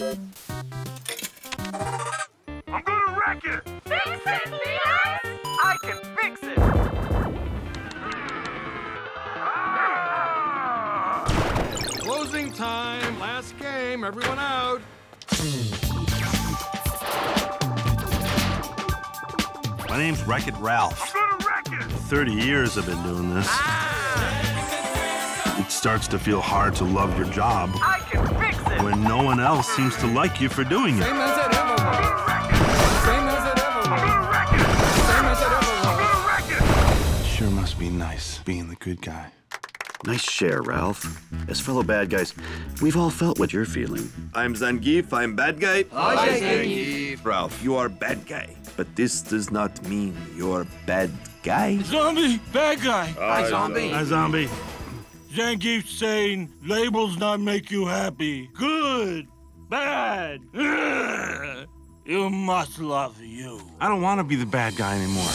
I'm gonna wreck it! Fix it, Leon! I can fix it! Ah! Closing time. Last game. Everyone out. My name's Wreck-It Ralph. I'm gonna wreck it! 30 years I've been doing this. It starts to feel hard to love your job I can fix it! When no one else seems to like you for doing it. Same as it ever was. gonna wreck it! Same as it ever was. gonna wreck it! Same as it ever was. it! Sure must be nice being the good guy. Nice share, Ralph. As fellow bad guys, we've all felt what you're feeling. I'm Zangief, I'm bad guy. Ralph, you are bad guy. But this does not mean you're bad guy. Zombie, bad guy. Hi, zombie. Hi, zombie. Zangief saying labels not make you happy. Good, bad. Ugh. You must love you. I don't want to be the bad guy anymore.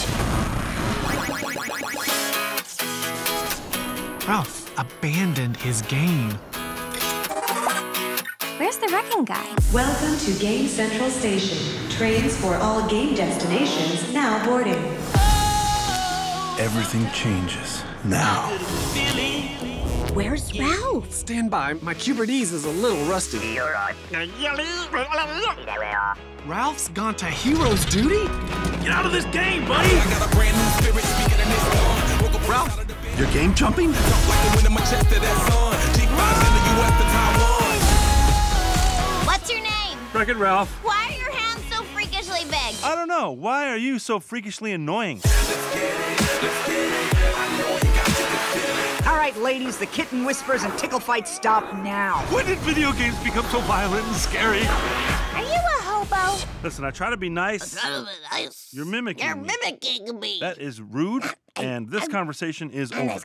Ralph abandoned his game. Where's the wrecking guy? Welcome to Game Central Station. Trains for all game destinations now boarding. Everything changes now. Where's Ralph? Stand by, my Q*bertese is a little rusty. Ralph's gone to hero's duty? Get out of this game, buddy! Ralph, you're game jumping? What's your name? Wreck-It Ralph. Why are your hands so big? I don't know. Why are you so freakishly annoying? All right, ladies, the kitten whispers and tickle fights stop now. When did video games become so violent and scary? Are you a hobo? Listen, I try to be nice. You're mimicking You're me. mimicking me. That is rude, and this conversation is And over.